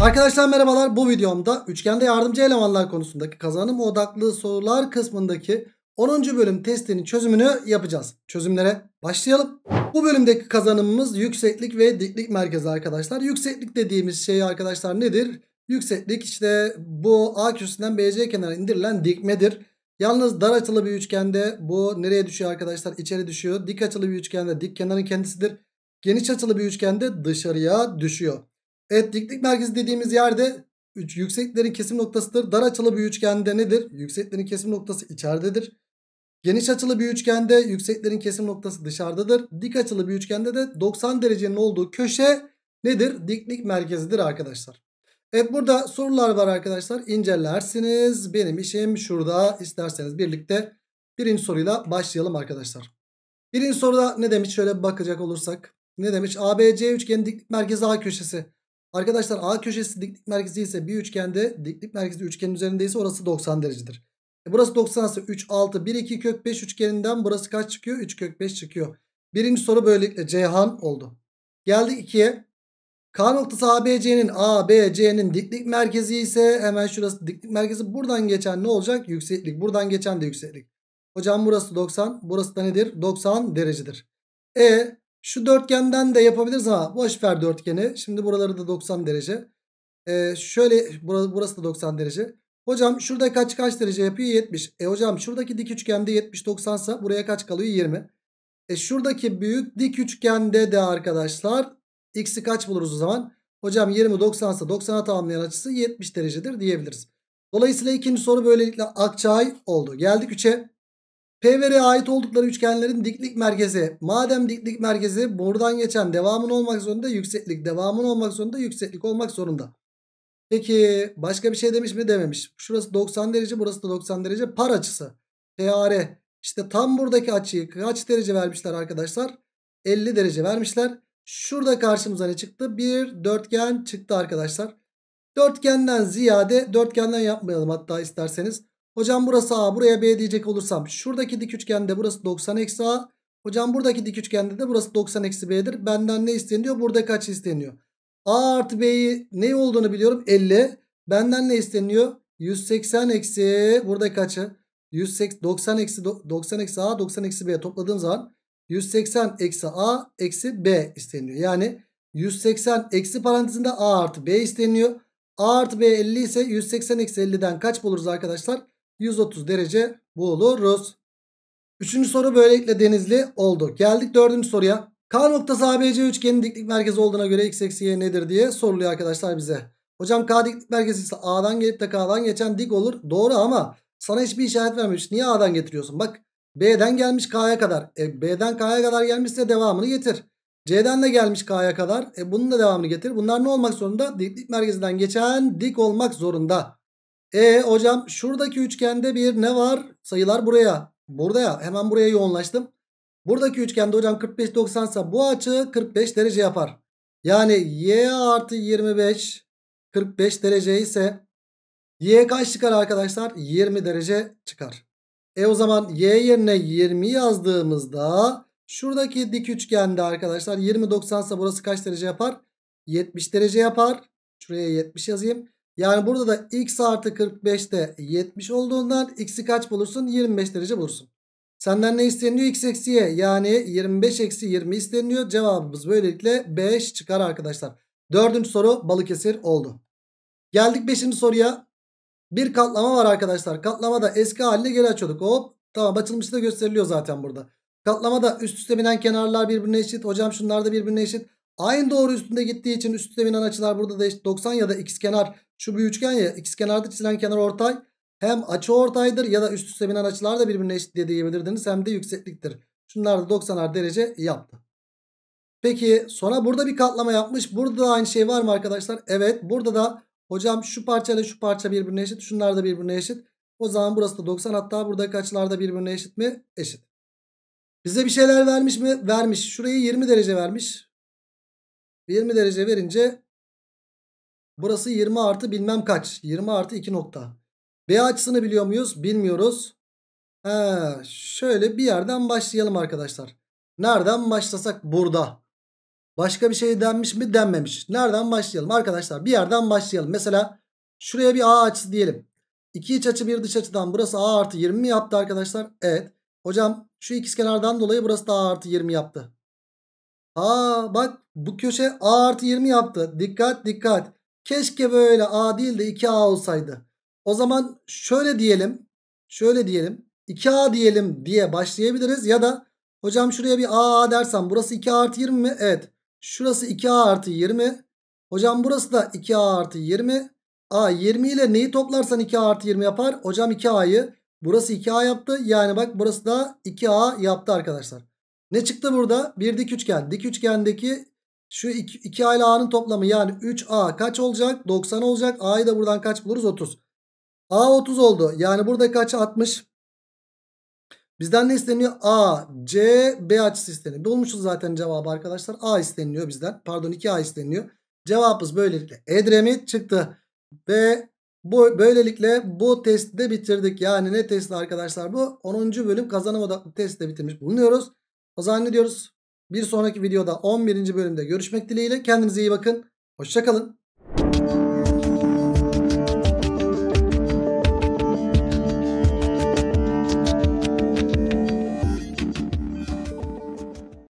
Arkadaşlar merhabalar bu videomda üçgende yardımcı elemanlar konusundaki kazanım odaklı sorular kısmındaki 10. bölüm testinin çözümünü yapacağız. Çözümlere başlayalım. Bu bölümdeki kazanımımız yükseklik ve diklik merkezi arkadaşlar. Yükseklik dediğimiz şey arkadaşlar nedir? Yükseklik işte bu A köşesinden BC kenarına indirilen dikmedir. Yalnız dar açılı bir üçgende bu nereye düşüyor arkadaşlar? İçeri düşüyor. Dik açılı bir üçgende dik kenarın kendisidir. Geniş açılı bir üçgende dışarıya düşüyor. Evet diklik merkezi dediğimiz yerde üç, yükseklerin kesim noktasıdır. Dar açılı bir üçgende nedir? Yükseklerin kesim noktası içeridedir. Geniş açılı bir üçgende yükseklerin kesim noktası dışarıdadır. Dik açılı bir üçgende de 90 derecenin olduğu köşe nedir? Diklik merkezidir arkadaşlar. Evet burada sorular var arkadaşlar. İncelersiniz. Benim işim şurada. İsterseniz birlikte birinci soruyla başlayalım arkadaşlar. Birinci soruda ne demiş? Şöyle bakacak olursak. Ne demiş? ABC üçgenin diklik merkezi A köşesi. Arkadaşlar A köşesi diklik merkezi ise bir üçgende diklik merkezi üçgenin üzerindeyse orası 90 derecedir. E burası 90 ise 3, 6, 1, 2 kök 5 üçgeninden burası kaç çıkıyor? 3 kök 5 çıkıyor. Birinci soru böylelikle Ceyhan oldu. Geldik 2'ye. K noktası ABC'nin ABC'nin diklik merkezi ise hemen şurası diklik merkezi. Buradan geçen ne olacak? Yükseklik. Buradan geçen de yükseklik. Hocam burası 90. Burası da nedir? 90 derecedir. E şu dörtgenden de yapabiliriz ama boş ver dörtgeni. Şimdi buraları da 90 derece. E şöyle burası da 90 derece. Hocam şurada kaç kaç derece yapıyor? 70. E hocam şuradaki dik üçgende 70 90 ise buraya kaç kalıyor? 20. E şuradaki büyük dik üçgende de arkadaşlar x'i kaç buluruz o zaman? Hocam 20 90 ise 90'a tamamlayan açısı 70 derecedir diyebiliriz. Dolayısıyla ikinci soru böylelikle Akçay oldu. Geldik 3'e. P ve R ait oldukları üçgenlerin diklik merkezi. Madem diklik merkezi buradan geçen devamın olmak zorunda yükseklik. Devamın olmak zorunda yükseklik olmak zorunda. Peki başka bir şey demiş mi dememiş. Şurası 90 derece burası da 90 derece par açısı. PAR. İşte tam buradaki açıyı kaç derece vermişler arkadaşlar? 50 derece vermişler. Şurada karşımıza ne çıktı? Bir dörtgen çıktı arkadaşlar. Dörtgenden ziyade dörtgenden yapmayalım hatta isterseniz. Hocam burası A buraya B diyecek olursam şuradaki dik üçgende burası 90 eksi A. Hocam buradaki dik üçgende de burası 90 eksi B'dir. Benden ne isteniyor? Burada kaç isteniyor? A artı B'yi ne olduğunu biliyorum 50. Benden ne isteniyor? 180 eksi burada kaçı? 180, 90 eksi 90 eksi A 90 eksi B topladığım zaman 180 eksi A eksi B isteniyor. Yani 180 eksi parantezinde A artı B isteniyor. A artı B 50 ise 180 eksi 50'den kaç buluruz arkadaşlar? 130 derece buluruz. Üçüncü soru böylelikle denizli oldu. Geldik dördüncü soruya. K noktası ABC üçgenin diklik merkezi olduğuna göre x eksi y nedir diye soruluyor arkadaşlar bize. Hocam K diklik merkezi ise A'dan gelip de K'dan geçen dik olur. Doğru ama sana hiçbir işaret vermemiş. Niye A'dan getiriyorsun? Bak B'den gelmiş K'ya kadar. E, B'den K'ya kadar gelmişse devamını getir. C'den de gelmiş K'ya kadar. E, bunun da devamını getir. Bunlar ne olmak zorunda? Diklik merkezinden geçen dik olmak zorunda. E hocam şuradaki üçgende bir ne var? Sayılar buraya. Burada ya. Hemen buraya yoğunlaştım. Buradaki üçgende hocam 45 90 ise bu açı 45 derece yapar. Yani y artı 25 45 derece ise y kaç çıkar arkadaşlar? 20 derece çıkar. E o zaman y yerine 20 yazdığımızda şuradaki dik üçgende arkadaşlar 20 90 ise burası kaç derece yapar? 70 derece yapar. Şuraya 70 yazayım. Yani burada da x artı 45 de 70 olduğundan x'i kaç bulursun? 25 derece bulursun. Senden ne isteniyor? X eksi y. Yani 25 eksi 20 isteniyor. Cevabımız böylelikle 5 çıkar arkadaşlar. Dördüncü soru Balıkesir oldu. Geldik beşinci soruya. Bir katlama var arkadaşlar. Katlamada eski haline geri açıyorduk. Hop. Tamam açılmışı da gösteriliyor zaten burada. Katlamada üst üste binen kenarlar birbirine eşit. Hocam şunlar da birbirine eşit. Aynı doğru üstünde gittiği için üst üste binen açılar burada da eşit. 90 ya da x kenar şu bir üçgen ya. X kenarda çizilen kenar ortay. Hem açı ortaydır ya da üst üste binen açılar da birbirine eşit diye diyebilirdiniz. Hem de yüksekliktir. Şunlar da 90'ar derece yaptı. Peki sonra burada bir katlama yapmış. Burada da aynı şey var mı arkadaşlar? Evet burada da hocam şu parça ile şu parça birbirine eşit. Şunlar da birbirine eşit. O zaman burası da 90 hatta buradaki açılar da birbirine eşit mi? Eşit. Bize bir şeyler vermiş mi? Vermiş. Şurayı 20 derece vermiş. 20 derece verince burası 20 artı bilmem kaç. 20 artı 2 nokta. B açısını biliyor muyuz? Bilmiyoruz. He, şöyle bir yerden başlayalım arkadaşlar. Nereden başlasak? Burada. Başka bir şey denmiş mi? Denmemiş. Nereden başlayalım? Arkadaşlar bir yerden başlayalım. Mesela şuraya bir A açısı diyelim. İki iç açı bir dış açıdan burası A artı 20 mi yaptı arkadaşlar? Evet. Hocam şu ikizkenardan dolayı burası da A artı 20 yaptı. Aa bak bu köşe A artı 20 yaptı. Dikkat dikkat. Keşke böyle A değil de 2A olsaydı. O zaman şöyle diyelim. Şöyle diyelim. 2A diyelim diye başlayabiliriz. Ya da hocam şuraya bir A dersem burası 2A artı 20 mi? Evet. Şurası 2A artı 20. Hocam burası da 2A artı 20. A 20 ile neyi toplarsan 2A artı 20 yapar? Hocam 2A'yı burası 2A yaptı. Yani bak burası da 2A yaptı arkadaşlar. Ne çıktı burada? Bir dik üçgen. Dik üçgendeki şu 2, 2 A ile A'nın toplamı yani 3A kaç olacak? 90 olacak. A'yı da buradan kaç buluruz? 30. A 30 oldu. Yani burada kaç? 60. Bizden ne isteniyor? A, C, B açısı isteniyor. Bulmuşuz zaten cevabı arkadaşlar. A isteniyor bizden. Pardon 2A isteniyor. Cevabımız böylelikle Edremit çıktı. Ve bu böylelikle bu testi de bitirdik. Yani ne testi arkadaşlar bu? 10. bölüm kazanım odaklı testi de bitirmiş bulunuyoruz. O zaman ne diyoruz? Bir sonraki videoda 11. bölümde görüşmek dileğiyle. Kendinize iyi bakın. Hoşçakalın.